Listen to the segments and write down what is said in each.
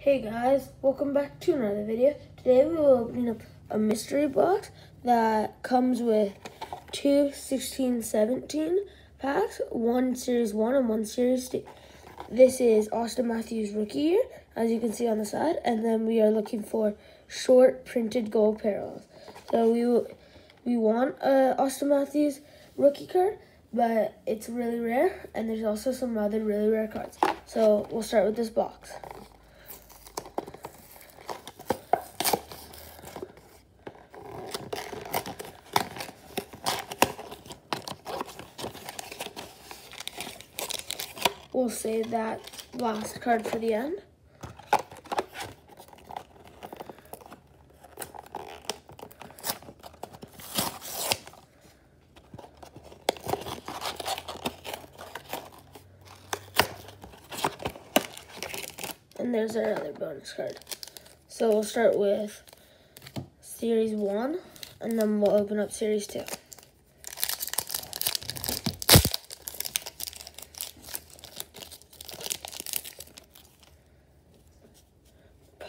Hey guys, welcome back to another video. Today we will open up a mystery box that comes with two 16-17 packs, one Series 1 and one Series 2. This is Auston Matthews rookie year, as you can see on the side, and then we are looking for short printed gold parallels. So we we want a Auston Matthews rookie card, but it's really rare, and there's also some other really rare cards. So we'll start with this box. We'll save that last card for the end. And there's our other bonus card. So we'll start with Series 1, and then we'll open up Series 2.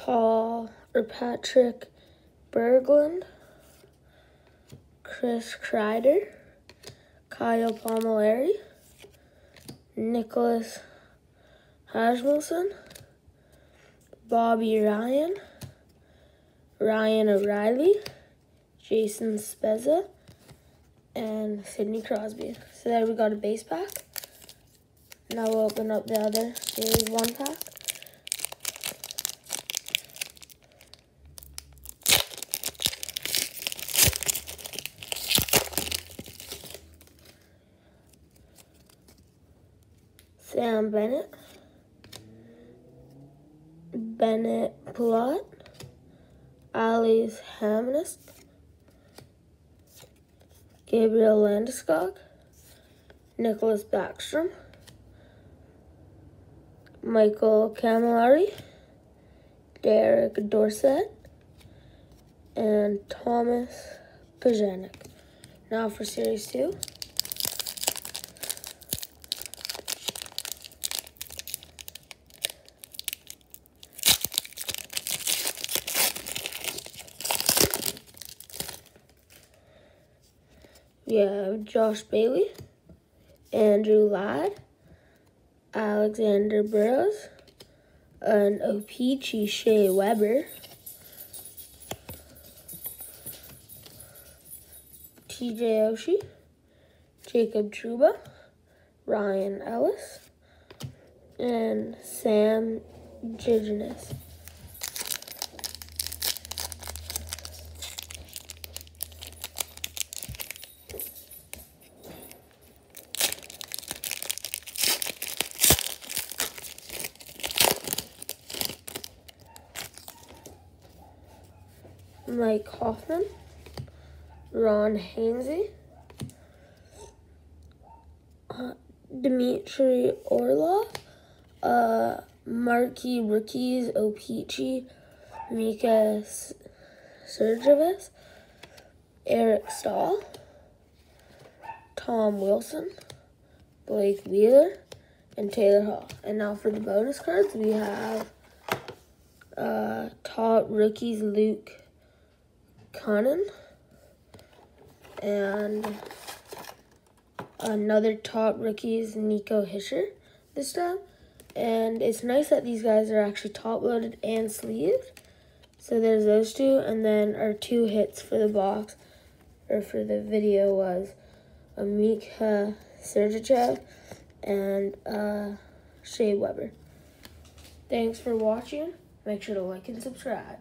Paul or Patrick Berglund, Chris Kreider, Kyle Palmieri, Nicholas Hjalmarsson, Bobby Ryan, Ryan O'Reilly, Jason Spezza, and Sidney Crosby. So there we got a base pack. Now we'll open up the other Series 1 pack. Sam Bennett, Bennett Palat, Alice Hamness, Gabriel Landeskog, Nicholas Backstrom, Michael Cammalleri, Derek Dorsett, and Thomas Pajanik. Now for Series 2. We have Josh Bailey, Andrew Ladd, Alexander Burrows, and O-Pee-Chee Shea Weber, TJ Oshie, Jacob Trouba, Ryan Ellis, and Sam Gigenis. Mike Hoffman, Ron Hainsey, uh, Dmitry Orlov, uh, Marquee Rookies, O-Pee-Chee, Mika Sergachev, Eric Staal, Tom Wilson, Blake Wheeler, and Taylor Hall. And now for the bonus cards, we have uh, top rookies Luke Kunin and another top rookie is Nico Hischier this time. And it's nice that these guys are actually top loaded and sleeved. So there's those two. And then our two hits for the box, or for the video, was Amika Sergachev and uh, Shea Weber. Thanks for watching. Make sure to like and subscribe.